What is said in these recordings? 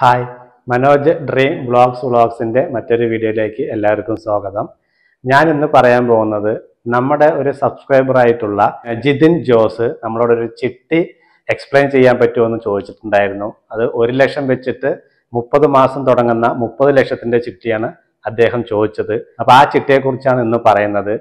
Hi Manoj dream vlogs വ്ളോഗ്സിന്റെ മറ്റൊരു വീഡിയോയിലേക്ക് എല്ലാവർക്കും സ്വാഗതം. ഞാൻ ഇന്ന് പറയാൻ പോകുന്നത് നമ്മുടെ ഒരു സബ്സ്ക്രൈബർ ആയിട്ടുള്ള ജിതിൻ ജോസ് നമ്മളോട് ഒരു ചിട്ടി എക്സ്പ്ലെയിൻ ചെയ്യാൻ പറ്റുമോ എന്ന് ചോദിച്ചിട്ടുണ്ടായിരുന്നു. അത് ഒരു ലക്ഷം വെച്ചിട്ട് മുപ്പത് മാസം തുടങ്ങുന്ന മുപ്പത് ലക്ഷത്തിന്റെ ചിട്ടിയാണ് അദ്ദേഹം ചോദിച്ചത്. അപ്പോൾ ആ ചിട്ടിയെക്കുറിച്ചാണ് ഇന്ന് പറയുന്നത്.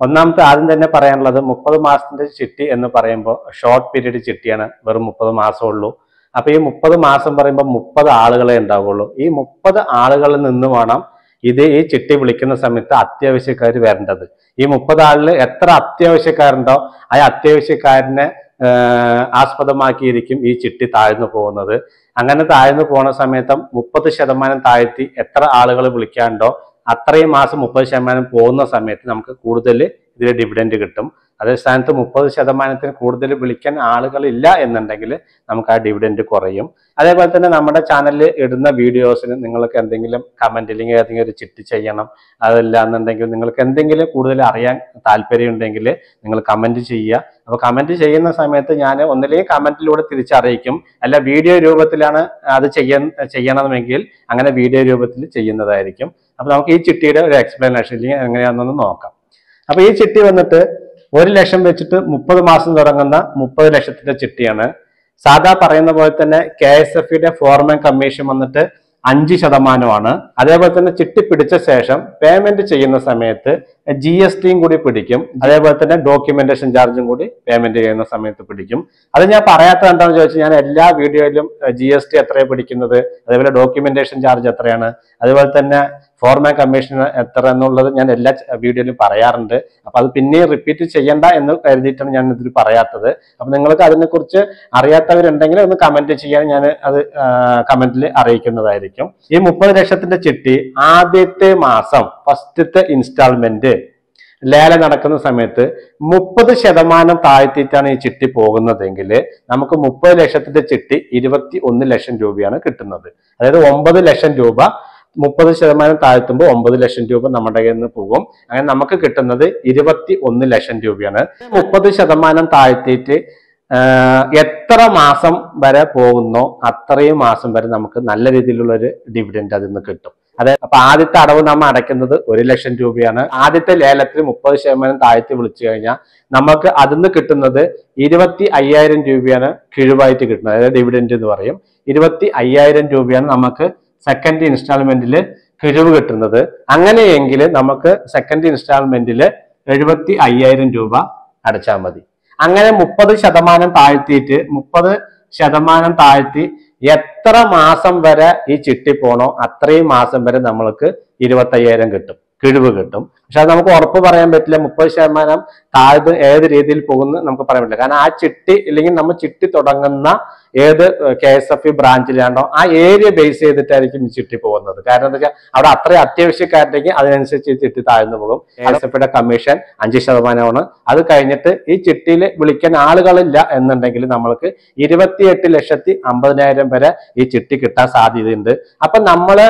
ഒന്നാമത്തെ ആദ്യം തന്നെ പറയാനുള്ളത് മുപ്പത് മാസത്തിന്റെ ചിട്ടി എന്ന് പറയുമ്പോൾ ഷോർട്ട് പീരീഡ് ചിട്ടിയാണ്. വെറും മുപ്പത് മാസമുള്ളൂ അപ്പൊ ഈ മുപ്പത് മാസം പറയുമ്പോൾ മുപ്പത് ആളുകളെ ഉണ്ടാവുള്ളൂ. ഈ മുപ്പത് ആളുകളിൽ നിന്ന് വേണം ഇത് ഈ ചിട്ടി വിളിക്കുന്ന സമയത്ത് അത്യാവശ്യക്കാർ വരേണ്ടത്. ഈ മുപ്പത് ആളിൽ എത്ര അത്യാവശ്യക്കാരുണ്ടോ ആ അത്യാവശ്യക്കാരനെ ആസ്പദമാക്കിയിരിക്കും ഈ ചിട്ടി താഴ്ന്നു പോകുന്നത്. അങ്ങനെ താഴ്ന്നു പോണ സമയത്ത് മുപ്പത് ശതമാനം താഴ്ത്തി എത്ര ആളുകൾ വിളിക്കാണ്ടോ അത്രയും മാസം മുപ്പത് ശതമാനം പോകുന്ന സമയത്ത് നമുക്ക് കൂടുതൽ ഇതിൽ ഡിവിഡൻഡ് കിട്ടും. അതേ സ്ഥാനത്ത് മുപ്പത് ശതമാനത്തിന് കൂടുതൽ വിളിക്കാൻ ആളുകളില്ല എന്നുണ്ടെങ്കിൽ നമുക്ക് ആ ഡിവിഡൻഡ് കുറയും. അതേപോലെ തന്നെ നമ്മുടെ ചാനലിൽ ഇടുന്ന വീഡിയോസിന് നിങ്ങൾക്ക് എന്തെങ്കിലും കമന്റ് അല്ലെങ്കിൽ ഏതെങ്കിലും ഒരു ചിട്ടി ചെയ്യണം. അതല്ല എന്നുണ്ടെങ്കിൽ നിങ്ങൾക്ക് എന്തെങ്കിലും കൂടുതൽ അറിയാൻ താല്പര്യം ഉണ്ടെങ്കിൽ നിങ്ങൾ കമന്റ് ചെയ്യുക. അപ്പോൾ കമന്റ് ചെയ്യുന്ന സമയത്ത് ഞാൻ ഒന്നിലേ കമന്റിലൂടെ തിരിച്ചറിയിക്കും. അല്ല വീഡിയോ രൂപത്തിലാണ് അത് ചെയ്യാൻ ചെയ്യണമെങ്കിൽ അങ്ങനെ വീഡിയോ രൂപത്തിൽ ചെയ്യുന്നതായിരിക്കും. അപ്പോൾ നമുക്ക് ഈ ചിട്ടിയുടെ ഒരു എക്സ്പ്ലനേഷൻ ഇല്ലെങ്കിൽ എങ്ങനെയാണെന്നൊന്ന് നോക്കാം. അപ്പോൾ ഈ ചിട്ടി വന്നിട്ട് ഒരു ലക്ഷം വെച്ചിട്ട് മുപ്പത് മാസം തുടങ്ങുന്ന മുപ്പത് ലക്ഷത്തിന്റെ ചിട്ടിയാണ്. സാധാ പറയുന്ന പോലെ തന്നെ കെ എസ് എഫ് യുടെ ഫോർമൻ കമ്മീഷൻ വന്നിട്ട് അഞ്ച് ശതമാനമാണ്. അതേപോലെ തന്നെ ചിട്ടി പിടിച്ച ശേഷം പേയ്മെന്റ് ചെയ്യുന്ന സമയത്ത് ജി എസ് ടിയും കൂടി പിടിക്കും. അതേപോലെ തന്നെ ഡോക്യുമെന്റേഷൻ ചാർജും കൂടി പേയ്മെന്റ് ചെയ്യുന്ന സമയത്ത് പിടിക്കും. അത് ഞാൻ പറയാത്തത് എന്താണെന്ന് ചോദിച്ചാൽ ഞാൻ എല്ലാ വീഡിയോയിലും ജി എസ് ടി എത്രയാണ് പിടിക്കുന്നത്? അതേപോലെ ഡോക്യുമെന്റേഷൻ ചാർജ് എത്രയാണ്? അതുപോലെ തന്നെ ഫോർമാൻ കമ്മീഷൻ എത്ര എന്നുള്ളത് ഞാൻ എല്ലാ വീഡിയോയിലും പറയാറുണ്ട്. അപ്പൊ അത് പിന്നെയും റിപ്പീറ്റ് ചെയ്യണ്ട എന്ന് കരുതിയിട്ടാണ് ഞാൻ ഇതിൽ പറയാത്തത്. അപ്പൊ നിങ്ങൾക്ക് അതിനെക്കുറിച്ച് അറിയാത്തവരുണ്ടെങ്കിൽ ഒന്ന് കമന്റ് ചെയ്യാൻ ഞാൻ അത് കമന്റിൽ അറിയിക്കുന്നതായിരിക്കും. ഈ മുപ്പത് ലക്ഷത്തിന്റെ ചിട്ടി ആദ്യത്തെ മാസം ഫസ്റ്റത്തെ ഇൻസ്റ്റാൾമെന്റ് ലേലം നടക്കുന്ന സമയത്ത് മുപ്പത് ശതമാനം താഴ്ത്തിയിട്ടാണ് ഈ ചിട്ടി പോകുന്നതെങ്കിൽ നമുക്ക് മുപ്പത് ലക്ഷത്തിന്റെ ചിട്ടി ഇരുപത്തി ഒന്ന് ലക്ഷം രൂപയാണ് കിട്ടുന്നത്. അതായത് ഒമ്പത് ലക്ഷം രൂപ മുപ്പത് ശതമാനം താഴ്ത്തുമ്പോൾ ഒമ്പത് ലക്ഷം രൂപ നമ്മുടെ കയ്യിൽ നിന്ന് പോകും. അങ്ങനെ നമുക്ക് കിട്ടുന്നത് ഇരുപത്തി ഒന്ന് ലക്ഷം രൂപയാണ്. മുപ്പത് ശതമാനം താഴ്ത്തിയിട്ട് എത്ര മാസം വരെ പോകുന്നോ അത്രയും മാസം വരെ നമുക്ക് നല്ല രീതിയിലുള്ള ഒരു ഡിവിഡൻഡ് അതിൽ നിന്ന് കിട്ടും. അതെ അപ്പൊ ആദ്യത്തെ അടവ് നമ്മൾ അടയ്ക്കുന്നത് ഒരു ലക്ഷം രൂപയാണ്. ആദ്യത്തെ ലേലത്തിൽ മുപ്പത് ശതമാനം താഴ്ത്തി വിളിച്ചു കഴിഞ്ഞാൽ നമുക്ക് അതിൽ നിന്ന് കിട്ടുന്നത് ഇരുപത്തി അയ്യായിരം രൂപയാണ് കിഴിവായിട്ട് കിട്ടുന്നത്. അതായത് ഡിവിഡൻഡ് എന്ന് പറയും. ഇരുപത്തി അയ്യായിരം രൂപയാണ് നമുക്ക് സെക്കൻഡ് ഇൻസ്റ്റാൾമെന്റിൽ കിഴിവ് കിട്ടുന്നത്. അങ്ങനെയെങ്കിൽ നമുക്ക് സെക്കൻഡ് ഇൻസ്റ്റാൾമെന്റിൽ എഴുപത്തി അയ്യായിരം രൂപ അടച്ചാൽ മതി. അങ്ങനെ മുപ്പത് ശതമാനം താഴ്ത്തിയിട്ട് മുപ്പത് ശതമാനം താഴ്ത്തി എത്ര മാസം വരെ ഈ ചിട്ടി പോണോ അത്രയും മാസം വരെ നമ്മൾക്ക് ഇരുപത്തയ്യായിരം കിട്ടും കിഴിവ് കിട്ടും. പക്ഷെ അത് നമുക്ക് ഉറപ്പ് പറയാൻ പറ്റില്ല. മുപ്പത് ശതമാനം താഴ്ന്ന് ഏത് രീതിയിൽ പോകുന്നു നമുക്ക് പറയാൻ പറ്റില്ല. കാരണം ആ ചിട്ടി ഇല്ലെങ്കിൽ നമ്മൾ ചിട്ടി തുടങ്ങുന്ന ഏത് കെ എസ് എഫ് ഇ ബ്രാഞ്ചിലാണോ ആ ഏരിയ ബേസ് ചെയ്തിട്ടായിരിക്കും ചിട്ടി പോകുന്നത്. കാരണം എന്താ വെച്ചാൽ അവിടെ അത്ര അത്യാവശ്യക്കാരുണ്ടെങ്കിൽ അതിനനുസരിച്ച് ചിട്ടി താഴ്ന്നു പോകും. കെ എസ് എഫ് കമ്മീഷൻ അഞ്ച് ശതമാനമാണ്. അത് കഴിഞ്ഞിട്ട് ഈ ചിട്ടിയിൽ വിളിക്കാൻ ആളുകളില്ല എന്നുണ്ടെങ്കിൽ നമ്മൾക്ക് ഇരുപത്തിയെട്ട് ലക്ഷത്തി അമ്പതിനായിരം വരെ ഈ ചിട്ടി കിട്ടാൻ സാധ്യതയുണ്ട്. അപ്പൊ നമ്മൾ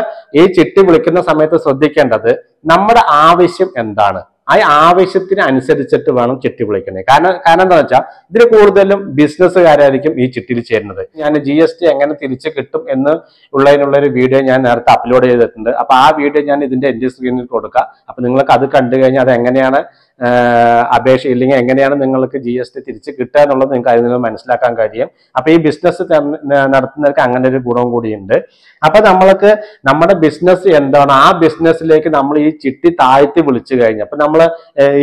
ഈ ചിട്ടി വിളിക്കുന്ന സമയത്ത് ശ്രദ്ധിക്കേണ്ടത് നമ്മുടെ ആവശ്യം എന്താണ്? ആ ആവശ്യത്തിന് അനുസരിച്ചിട്ട് വേണം ചിട്ടി വിളിക്കുന്നത് കാരണം കാരണം എന്താ വെച്ചാൽ ഇതിൽ കൂടുതലും ബിസിനസ്സുകാരായിരിക്കും ഈ ചിട്ടിയിൽ ചേരുന്നത്. ഞാൻ ജി എസ് ടി എങ്ങനെ തിരിച്ചു കിട്ടും എന്ന് ഉള്ളതിനുള്ള ഒരു വീഡിയോ ഞാൻ നേരത്തെ അപ്ലോഡ് ചെയ്തിട്ടുണ്ട്. അപ്പൊ ആ വീഡിയോ ഞാൻ ഇതിന്റെ എന്റെ സ്ക്രീനിൽ കൊടുക്കാം. അപ്പൊ നിങ്ങൾക്ക് അത് കണ്ടു കഴിഞ്ഞാൽ അത് എങ്ങനെയാണ് അപേക്ഷ ഇല്ലെങ്കിൽ എങ്ങനെയാണ് നിങ്ങൾക്ക് ജി എസ് ടി തിരിച്ച് കിട്ടുക എന്നുള്ളത് നിങ്ങൾക്ക് അതിൽ നിന്ന് മനസ്സിലാക്കാൻ കഴിയും. അപ്പൊ ഈ ബിസിനസ് നടത്തുന്നവർക്ക് അങ്ങനെ ഒരു ഗുണം കൂടിയുണ്ട്. അപ്പൊ നമ്മൾക്ക് നമ്മുടെ ബിസിനസ് എന്താണ്? ആ ബിസിനസ്സിലേക്ക് നമ്മൾ ഈ ചിട്ടി താഴ്ത്തി വിളിച്ചു കഴിഞ്ഞാൽ അപ്പൊ നമ്മൾ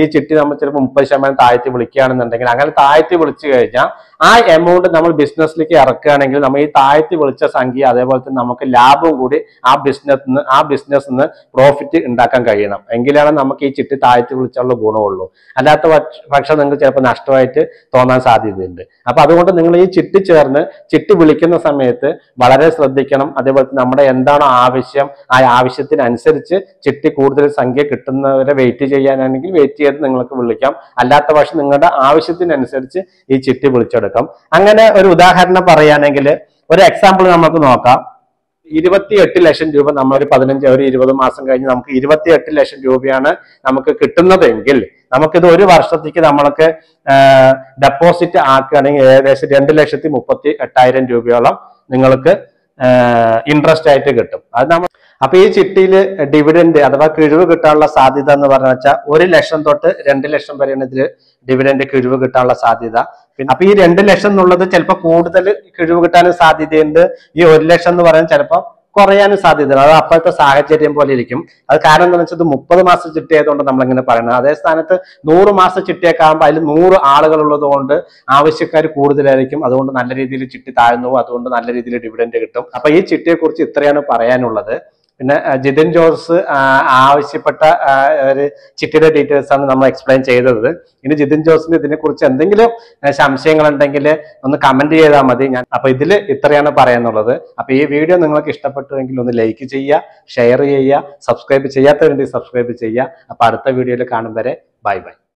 ഈ ചിട്ടി നമ്മൾ ചിലപ്പോൾ മുപ്പത് ശതമാനം താഴ്ത്തി വിളിക്കുകയാണെന്നുണ്ടെങ്കിൽ അങ്ങനെ താഴ്ത്തി വിളിച്ചു കഴിഞ്ഞാൽ ആ എമൗണ്ട് നമ്മൾ ബിസിനസ്സിലേക്ക് ഇറക്കുകയാണെങ്കിൽ നമ്മൾ ഈ താഴ്ത്തി വിളിച്ച സംഖ്യ അതേപോലെ തന്നെ നമുക്ക് ലാഭം കൂടി ആ ബിസിനസ് ആ ബിസിനസ് നിന്ന് പ്രോഫിറ്റ് ഉണ്ടാക്കാൻ കഴിയണം. എങ്കിലാണ് നമുക്ക് ഈ ചിട്ടി താഴ്ത്തി വിളിച്ചുള്ള ഗുണമുള്ളൂ അല്ലാത്ത പക്ഷം നിങ്ങൾക്ക് ചിലപ്പോൾ നഷ്ടമായിട്ട് തോന്നാൻ സാധ്യതയുണ്ട്. അപ്പൊ അതുകൊണ്ട് നിങ്ങൾ ഈ ചിട്ടി ചേർന്ന് ചിട്ടി വിളിക്കുന്ന സമയത്ത് വളരെ ശ്രദ്ധിക്കണം. അതേപോലെ നമ്മുടെ എന്താണോ ആവശ്യം ആ ആവശ്യത്തിനനുസരിച്ച് ചിട്ടി കൂടുതൽ സംഖ്യ കിട്ടുന്നവരെ വെയിറ്റ് ചെയ്യാനാണെങ്കിൽ വെയിറ്റ് ചെയ്ത് നിങ്ങൾക്ക് വിളിക്കാം. അല്ലാത്ത പക്ഷം നിങ്ങളുടെ ആവശ്യത്തിനനുസരിച്ച് ഈ ചിട്ടി വിളിച്ചെടുക്കാം. അങ്ങനെ ഒരു ഉദാഹരണം പറയുകയാണെങ്കിൽ ഒരു എക്സാമ്പിൾ നമുക്ക് നോക്കാം. ഇരുപത്തിയെട്ട് ലക്ഷം രൂപ നമ്മൾ ഒരു പതിനഞ്ച് ഒരു ഇരുപത് മാസം കഴിഞ്ഞ് നമുക്ക് ഇരുപത്തിയെട്ട് ലക്ഷം രൂപയാണ് നമുക്ക് കിട്ടുന്നതെങ്കിൽ നമുക്കിത് ഒരു വർഷത്തേക്ക് നമ്മൾക്ക് ഡെപ്പോസിറ്റ് ആക്കുകയാണെങ്കിൽ ഏകദേശം രണ്ട് ലക്ഷത്തി മുപ്പത്തി എട്ടായിരം രൂപയോളം നിങ്ങൾക്ക് ഇൻട്രസ്റ്റ് ആയിട്ട് കിട്ടും. അത് നമ്മൾ അപ്പൊ ഈ ചിട്ടിയിൽ ഡിവിഡൻഡ് അഥവാ കിഴിവ് കിട്ടാനുള്ള സാധ്യത എന്ന് പറഞ്ഞു വെച്ചാൽ ഒരു ലക്ഷം തൊട്ട് രണ്ട് ലക്ഷം വരെയാണ് ഇതിൽ ഡിവിഡൻഡ് കിഴിവ് കിട്ടാനുള്ള സാധ്യത. പിന്നെ അപ്പൊ ഈ രണ്ട് ലക്ഷം എന്നുള്ളത് ചിലപ്പോൾ കൂടുതൽ കിഴിവ് കിട്ടാനും സാധ്യതയുണ്ട്. ഈ ഒരു ലക്ഷം എന്ന് പറയുന്നത് ചിലപ്പോൾ കുറയാനും സാധ്യതയുണ്ട്. അത് അപ്പോഴത്തെ സാഹചര്യം പോലെ ഇരിക്കും. അത് കാരണം എന്താണെന്ന് വെച്ചാൽ ഇത് മുപ്പത് മാസം ചിട്ടിയായതുകൊണ്ട് നമ്മളിങ്ങനെ പറയുന്നത്. അതേ സ്ഥാനത്ത് നൂറ് മാസം ചിട്ടിയൊക്കെ ആകുമ്പോൾ അതിൽ നൂറ് ആളുകൾ ഉള്ളത് കൊണ്ട് ആവശ്യക്കാർ കൂടുതലായിരിക്കും. അതുകൊണ്ട് നല്ല രീതിയിൽ ചിട്ടി താഴ്ന്നു അതുകൊണ്ട് നല്ല രീതിയിൽ ഡിവിഡൻഡ് കിട്ടും. അപ്പൊ ഈ ചിട്ടിയെ കുറിച്ച് ഇത്രയാണ് പറയാനുള്ളത്. പിന്നെ ജിതിൻ ജോസ് ആവശ്യപ്പെട്ട ഒരു ചിട്ടിയുടെ ഡീറ്റെയിൽസ് ആണ് നമ്മൾ എക്സ്പ്ലെയിൻ ചെയ്തത്. ഇനി ജിതിൻ ജോസിന് ഇതിനെക്കുറിച്ച് എന്തെങ്കിലും സംശയങ്ങൾ ഉണ്ടെങ്കിൽ ഒന്ന് കമന്റ് ചെയ്താൽ മതി. ഞാൻ അപ്പൊ ഇതിൽ ഇത്രയാണ് പറയാനുള്ളത്. അപ്പൊ ഈ വീഡിയോ നിങ്ങൾക്ക് ഇഷ്ടപ്പെട്ടുവെങ്കിൽ ഒന്ന് ലൈക്ക് ചെയ്യുക ഷെയർ ചെയ്യുക സബ്സ്ക്രൈബ് ചെയ്യാത്തവരുണ്ടെങ്കിൽ സബ്സ്ക്രൈബ് ചെയ്യുക. അപ്പൊ അടുത്ത വീഡിയോയിൽ കാണും വരെ. Bye bye